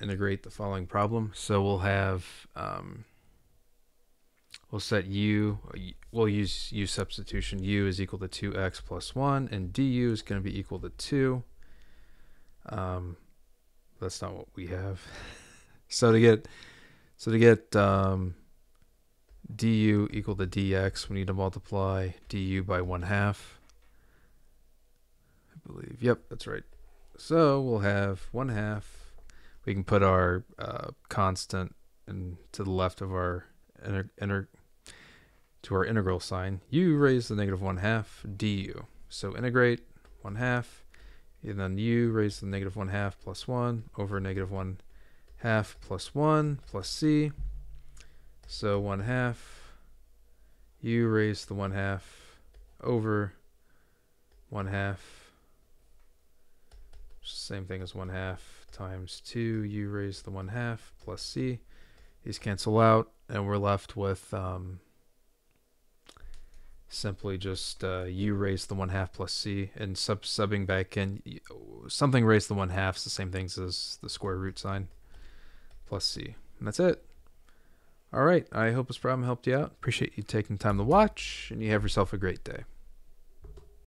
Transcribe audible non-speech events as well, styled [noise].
integrate the following problem. So we'll have, um, we'll set u, we'll use u substitution. u is equal to 2x plus 1, and du is going to be equal to 2. Um, that's not what we have. [laughs] so to get, so to get um, du equal to dx, we need to multiply du by 1 half. I believe. Yep, that's right. So we'll have 1 half. We can put our uh, constant in, to the left of our to our integral sign. u raised to the negative 1 half du. So integrate 1 half, and then u raised to the negative 1 half plus 1 over negative 1 half plus 1 plus c. So 1 half u raised to the 1 half over 1 half. Same thing as 1 half times 2 u raised to the 1 half plus c. These cancel out, and we're left with um, simply just uh, u raised to the 1 half plus c. And sub subbing back in, something raised to the 1 half is the same things as the square root sign plus c. And that's it. All right. I hope this problem helped you out. Appreciate you taking time to watch, and you have yourself a great day.